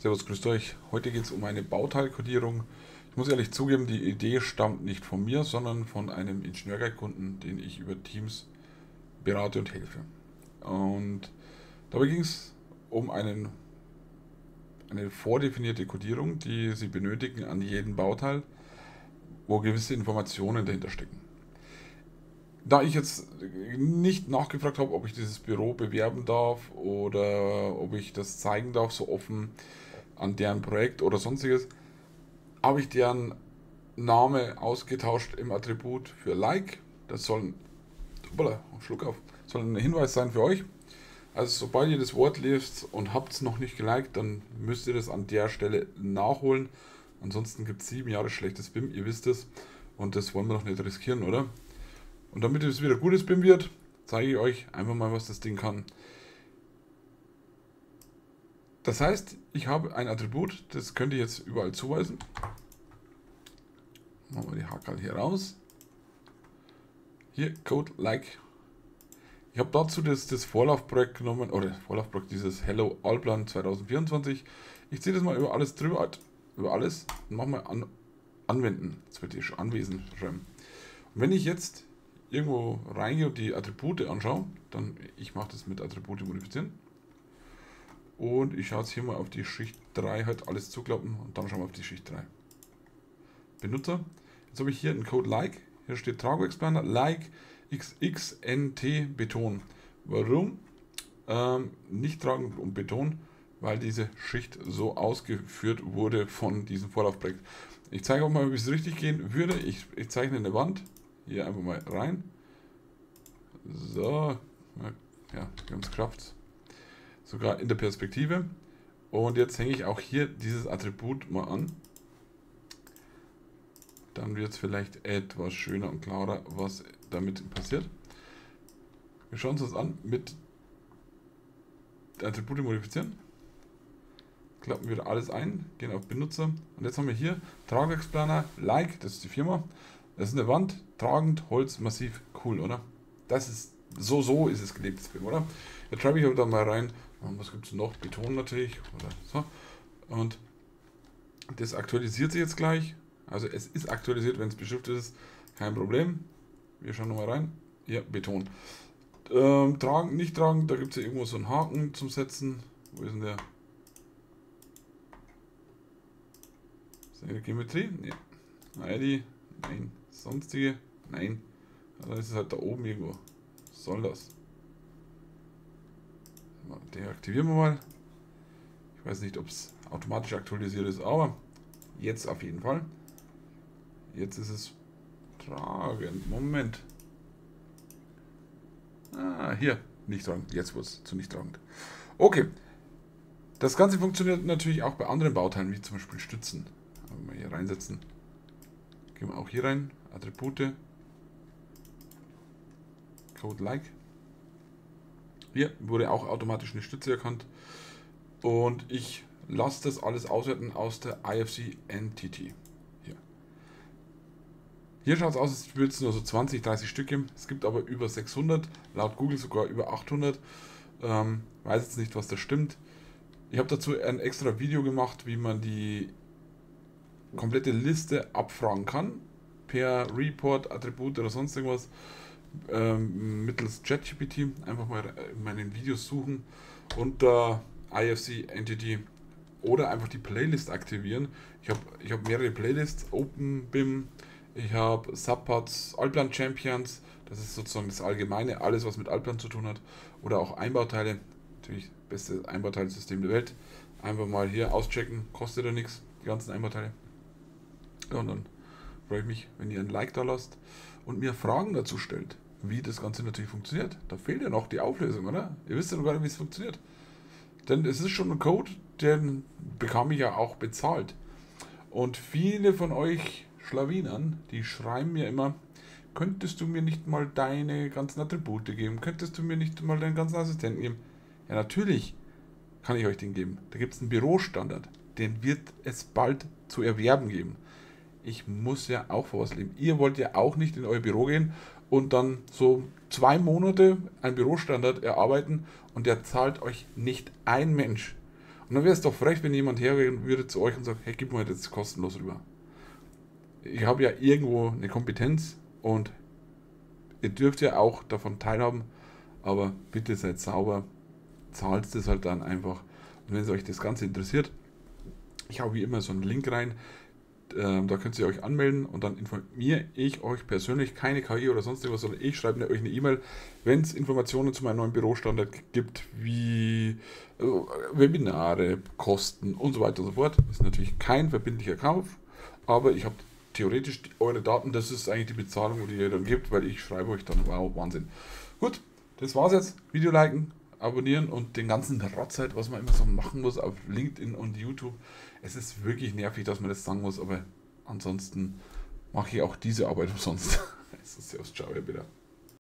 Servus, grüßt euch. Heute geht es um eine Bauteilkodierung. Ich muss ehrlich zugeben, die Idee stammt nicht von mir, sondern von einem Ingenieurguide-Kunden, den ich über Teams berate und helfe. Und dabei ging es um einen, eine vordefinierte Kodierung, die Sie benötigen an jedem Bauteil, wo gewisse Informationen dahinter stecken. Da ich jetzt nicht nachgefragt habe, ob ich dieses Büro bewerben darf oder ob ich das zeigen darf, so offen, an deren Projekt oder sonstiges, habe ich deren Name ausgetauscht im Attribut für Like. Das soll, hoppala, Schluck auf, soll ein Hinweis sein für euch. Also sobald ihr das Wort lest und habt es noch nicht geliked, dann müsst ihr das an der Stelle nachholen. Ansonsten gibt es sieben Jahre schlechtes BIM, ihr wisst es. Und das wollen wir doch nicht riskieren, oder? Und damit es wieder gutes BIM wird, zeige ich euch einfach mal, was das Ding kann. Das heißt, ich habe ein Attribut, das könnt ihr jetzt überall zuweisen. Machen wir die Hackerl hier raus. Hier, Code Like. Ich habe dazu das, das Vorlaufprojekt genommen, oder Vorlaufprojekt, dieses Hello Allplan 2024. Ich ziehe das mal über alles drüber, über alles und mache mal an, anwenden. Jetzt wird hier schon anwesend schreiben. Und wenn ich jetzt irgendwo reingehe und die Attribute anschaue, dann, ich mache das mit Attribute modifizieren und ich schaue jetzt hier mal auf die Schicht 3, halt alles zuklappen und dann schauen wir auf die Schicht 3. Benutzer. Jetzt habe ich hier einen Code like. Hier steht Trago Expander like xxnt Beton. Warum? Ähm, nicht tragen und Beton, weil diese Schicht so ausgeführt wurde von diesem Vorlaufprojekt. Ich zeige auch mal, wie es richtig gehen würde. Ich, ich zeichne eine Wand. Hier einfach mal rein. So. Ja, wir haben sogar in der Perspektive. Und jetzt hänge ich auch hier dieses Attribut mal an. Dann wird es vielleicht etwas schöner und klarer, was damit passiert. Wir schauen uns das an mit Attribute modifizieren. Klappen wir alles ein, gehen auf Benutzer. Und jetzt haben wir hier Tragwerksplaner, Like, das ist die Firma. Das ist eine Wand, tragend, Holz, massiv, cool, oder? Das ist, so, so ist es gelebtes Film, oder? Jetzt schreibe ich aber da mal rein, was gibt es noch? Beton natürlich. So. Und das aktualisiert sich jetzt gleich. Also es ist aktualisiert, wenn es beschriftet ist. Kein Problem. Wir schauen nochmal rein. Ja, Beton. Ähm, tragen, nicht tragen, da gibt es ja irgendwo so einen Haken zum Setzen. Wo ist denn der? Seine Geometrie? Nee. ID? Nein. Sonstige? Nein. Dann ist es halt da oben irgendwo. Was soll das? Deaktivieren wir mal. Ich weiß nicht, ob es automatisch aktualisiert ist, aber jetzt auf jeden Fall. Jetzt ist es tragend. Moment. Ah, hier. Nicht tragend. Jetzt wird es zu nicht tragend. Okay. Das Ganze funktioniert natürlich auch bei anderen Bauteilen, wie zum Beispiel Stützen. Mal hier reinsetzen. Gehen wir auch hier rein. Attribute. Code like. Hier wurde auch automatisch eine Stütze erkannt. Und ich lasse das alles auswerten aus der IFC Entity. Hier, Hier schaut es aus, als würde es nur so 20, 30 Stück geben. Es gibt aber über 600, laut Google sogar über 800. Ähm, weiß jetzt nicht, was das stimmt. Ich habe dazu ein extra Video gemacht, wie man die komplette Liste abfragen kann. Per Report, Attribut oder sonst irgendwas ähm, mittels ChatGPT einfach mal in meinen Videos suchen unter IFC Entity oder einfach die Playlist aktivieren. Ich habe ich hab mehrere Playlists, OpenBIM, ich habe Subparts, Allplan Champions, das ist sozusagen das Allgemeine, alles was mit Allplan zu tun hat, oder auch Einbauteile, natürlich beste Einbauteilsystem der Welt. Einfach mal hier auschecken, kostet ja nichts, die ganzen Einbauteile. Und dann freue ich mich, wenn ihr ein Like da lasst und mir Fragen dazu stellt, wie das Ganze natürlich funktioniert. Da fehlt ja noch die Auflösung, oder? Ihr wisst ja noch gar nicht, wie es funktioniert. Denn es ist schon ein Code, den bekam ich ja auch bezahlt. Und viele von euch Schlawinern, die schreiben mir immer, könntest du mir nicht mal deine ganzen Attribute geben? Könntest du mir nicht mal deinen ganzen Assistenten geben? Ja, natürlich kann ich euch den geben. Da gibt es einen Bürostandard. Den wird es bald zu erwerben geben ich muss ja auch vor was leben. Ihr wollt ja auch nicht in euer Büro gehen und dann so zwei Monate ein Bürostandard erarbeiten und der zahlt euch nicht ein Mensch. Und dann wäre es doch frech, wenn jemand hergehen würde zu euch und sagt, hey, gib mir das kostenlos rüber. Ich habe ja irgendwo eine Kompetenz und ihr dürft ja auch davon teilhaben, aber bitte seid sauber, zahlt es halt dann einfach. Und wenn es euch das Ganze interessiert, ich habe wie immer so einen Link rein, ähm, da könnt ihr euch anmelden und dann informiere ich euch persönlich, keine KI oder sonst irgendwas, sondern ich schreibe euch eine E-Mail, wenn es Informationen zu meinem neuen Bürostandard gibt, wie äh, Webinare, Kosten und so weiter und so fort. Ist natürlich kein verbindlicher Kauf, aber ich habe theoretisch eure Daten, das ist eigentlich die Bezahlung, die ihr dann gibt, weil ich schreibe euch dann, wow, Wahnsinn. Gut, das war's jetzt. Video liken, abonnieren und den ganzen Rotz halt, was man immer so machen muss auf LinkedIn und YouTube. Es ist wirklich nervig, dass man das sagen muss, aber ansonsten mache ich auch diese Arbeit umsonst. Es ist ja aus Ciao, wieder.